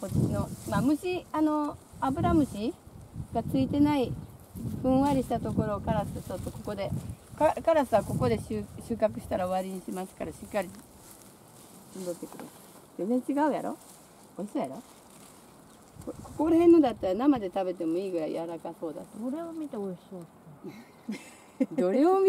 こっちのまあ虫あのアブラムシがついてないふんわりしたところをカラスちょっとここでカラスはここで収穫したら終わりにしますからしっかり戻ってくる全然違うやろ？美味しそうやろ？ここら辺のだったら生で食べてもいいぐらい柔らかそうだと。これを見て美味しそう。どれを